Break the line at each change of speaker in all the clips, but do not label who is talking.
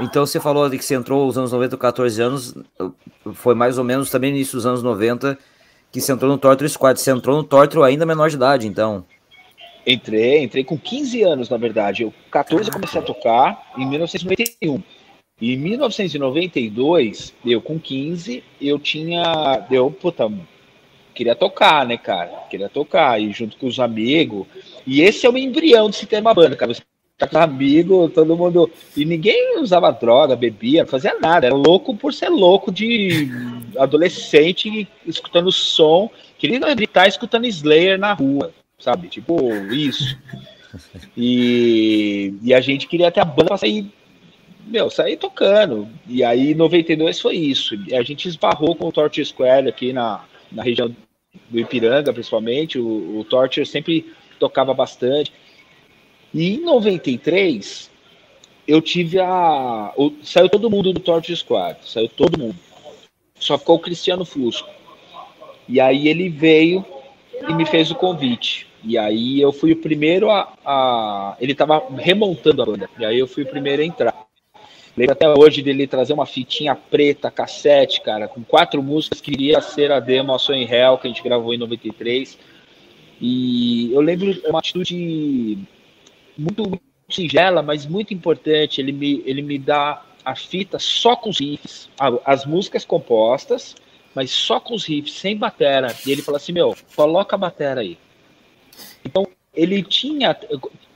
então você falou que você entrou nos anos 90, 14 anos, foi mais ou menos também no início dos anos 90 que você entrou no Torture Squad. Você entrou no Torture ainda menor de idade, então.
Entrei, entrei com 15 anos, na verdade. Eu, 14 eu comecei a tocar em 1991. E em 1992, eu com 15, eu tinha. Deu, puta, queria tocar, né, cara? Queria tocar, e junto com os amigos. E esse é o embrião de uma banda, cara. Você tá com amigo, todo mundo. E ninguém usava droga, bebia, fazia nada. Era louco por ser louco de adolescente escutando som. Queria gritar escutando Slayer na rua, sabe? Tipo, isso. E, e a gente queria ter a banda pra sair. Meu, sair tocando. E aí, 92 foi isso. E a gente esbarrou com o Torture Square aqui na, na região do Ipiranga, principalmente. O, o Torture sempre tocava bastante. E em 93, eu tive a. O, saiu todo mundo do Torture Squad, saiu todo mundo. Só ficou o Cristiano Fusco. E aí ele veio e me fez o convite. E aí eu fui o primeiro a. a ele estava remontando a banda. E aí eu fui o primeiro a entrar. Lembro até hoje dele trazer uma fitinha preta, cassete, cara, com quatro músicas que iria ser a demo A Sonho Real, que a gente gravou em 93. E eu lembro uma atitude muito singela, mas muito importante. Ele me, ele me dá a fita só com os riffs, as músicas compostas, mas só com os riffs, sem batera. E ele fala assim: Meu, coloca a batera aí. Então, ele tinha.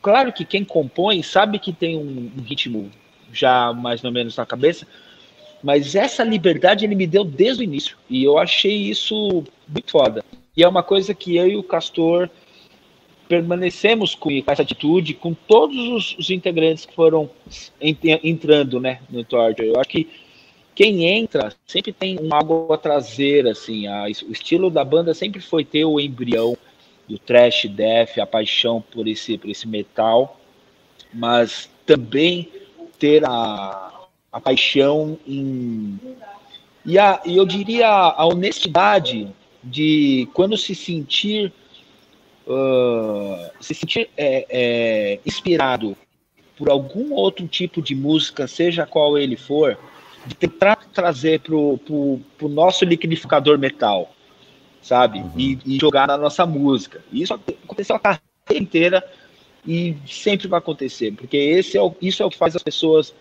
Claro que quem compõe sabe que tem um, um ritmo já mais ou menos na cabeça, mas essa liberdade ele me deu desde o início. E eu achei isso muito foda. E é uma coisa que eu e o Castor permanecemos com essa atitude com todos os, os integrantes que foram entrando né, no Torture. Eu acho que quem entra sempre tem algo a trazer, assim, a, o estilo da banda sempre foi ter o embrião do trash death, a paixão por esse, por esse metal, mas também ter a, a paixão em e, a, e eu diria a honestidade de quando se sentir uh, se sentir é, é, inspirado por algum outro tipo de música, seja qual ele for, de tentar trazer para o nosso liquidificador metal, sabe? Uhum. E, e, jogar na nossa música. Isso aconteceu a carreira inteira e sempre vai acontecer, porque esse é o, isso é o que faz as pessoas.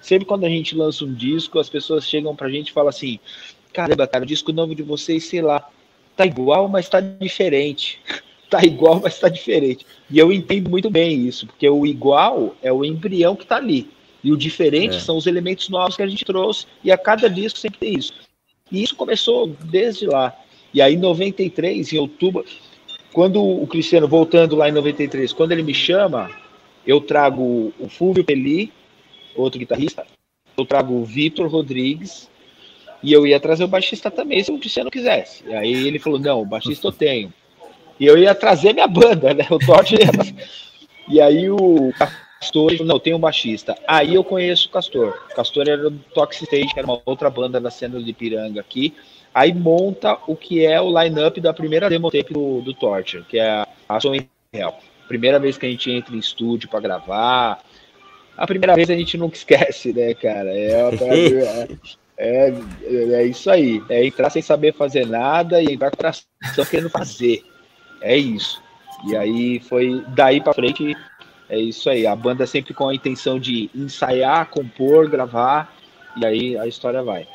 Sempre quando a gente lança um disco, as pessoas chegam pra gente e falam assim: caramba, cara, o disco novo de vocês, sei lá, tá igual, mas tá diferente tá igual, mas tá diferente. E eu entendo muito bem isso, porque o igual é o embrião que tá ali. E o diferente é. são os elementos novos que a gente trouxe, e a cada disco sempre tem isso. E isso começou desde lá. E aí, em 93, em outubro, quando o Cristiano, voltando lá em 93, quando ele me chama, eu trago o Fulvio Peli, outro guitarrista, eu trago o Vitor Rodrigues, e eu ia trazer o baixista também, se o Cristiano quisesse. E aí ele falou: não, o baixista eu tenho. E eu ia trazer minha banda, né? O Totti ia... E aí o Castor, não, tem um baixista. Aí eu conheço o Castor. O Castor era do Toxic Stage, que era uma outra banda da cena de Piranga aqui. Aí monta o que é o line-up da primeira demo tape do, do Torture, que é a Ação Real. Primeira vez que a gente entra em estúdio para gravar. A primeira vez a gente nunca esquece, né, cara? É, é, é, é, isso aí. É entrar sem saber fazer nada e entrar com a querendo fazer. É isso. E aí foi daí para frente, é isso aí. A banda sempre com a intenção de ensaiar, compor, gravar, e aí a história vai.